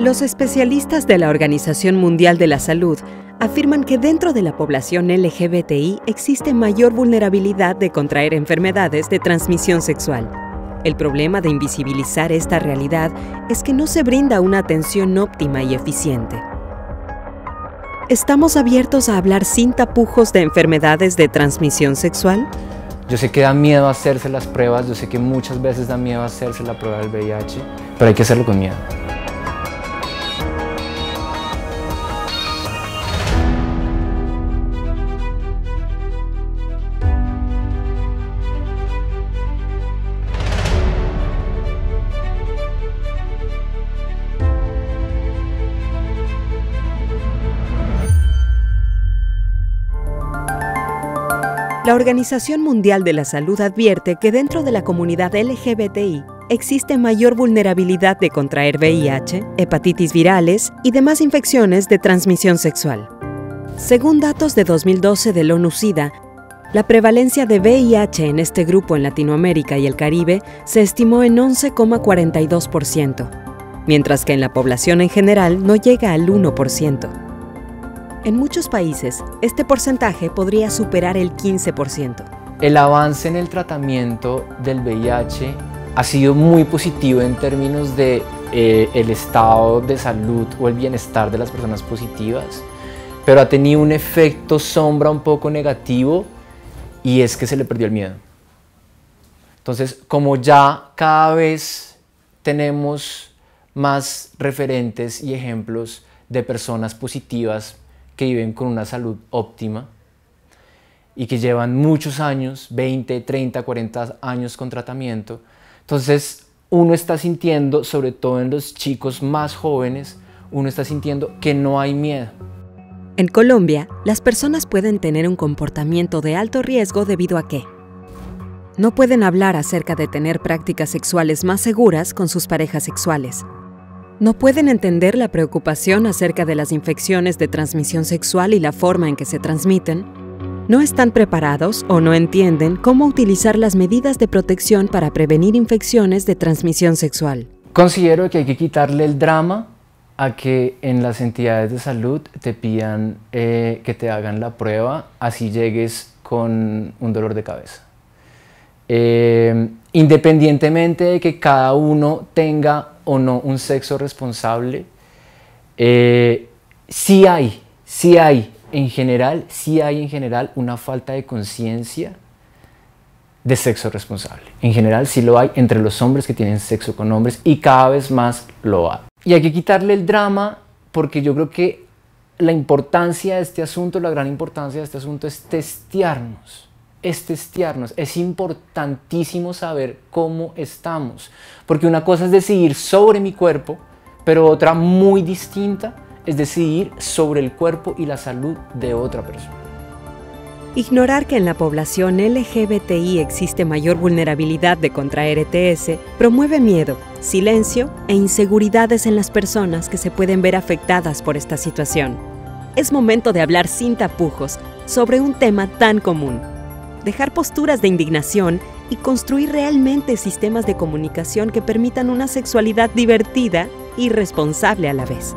Los especialistas de la Organización Mundial de la Salud afirman que dentro de la población LGBTI existe mayor vulnerabilidad de contraer enfermedades de transmisión sexual. El problema de invisibilizar esta realidad es que no se brinda una atención óptima y eficiente. ¿Estamos abiertos a hablar sin tapujos de enfermedades de transmisión sexual? Yo sé que da miedo hacerse las pruebas, yo sé que muchas veces da miedo hacerse la prueba del VIH, pero hay que hacerlo con miedo. La Organización Mundial de la Salud advierte que dentro de la comunidad LGBTI existe mayor vulnerabilidad de contraer VIH, hepatitis virales y demás infecciones de transmisión sexual. Según datos de 2012 del ONU-SIDA, la prevalencia de VIH en este grupo en Latinoamérica y el Caribe se estimó en 11,42%, mientras que en la población en general no llega al 1%. En muchos países, este porcentaje podría superar el 15%. El avance en el tratamiento del VIH ha sido muy positivo en términos de eh, el estado de salud o el bienestar de las personas positivas, pero ha tenido un efecto sombra un poco negativo y es que se le perdió el miedo. Entonces, como ya cada vez tenemos más referentes y ejemplos de personas positivas que viven con una salud óptima y que llevan muchos años, 20, 30, 40 años con tratamiento. Entonces uno está sintiendo, sobre todo en los chicos más jóvenes, uno está sintiendo que no hay miedo. En Colombia, las personas pueden tener un comportamiento de alto riesgo debido a que no pueden hablar acerca de tener prácticas sexuales más seguras con sus parejas sexuales, no pueden entender la preocupación acerca de las infecciones de transmisión sexual y la forma en que se transmiten, no están preparados o no entienden cómo utilizar las medidas de protección para prevenir infecciones de transmisión sexual. Considero que hay que quitarle el drama a que en las entidades de salud te pidan eh, que te hagan la prueba, así llegues con un dolor de cabeza. Eh, independientemente de que cada uno tenga o no un sexo responsable, eh, sí hay, sí hay en general, sí hay en general una falta de conciencia de sexo responsable. En general sí lo hay entre los hombres que tienen sexo con hombres y cada vez más lo hay. Y hay que quitarle el drama porque yo creo que la importancia de este asunto, la gran importancia de este asunto es testearnos es testearnos. Es importantísimo saber cómo estamos. Porque una cosa es decidir sobre mi cuerpo, pero otra muy distinta es decidir sobre el cuerpo y la salud de otra persona. Ignorar que en la población LGBTI existe mayor vulnerabilidad de contraer ETS promueve miedo, silencio e inseguridades en las personas que se pueden ver afectadas por esta situación. Es momento de hablar sin tapujos sobre un tema tan común dejar posturas de indignación y construir realmente sistemas de comunicación que permitan una sexualidad divertida y responsable a la vez.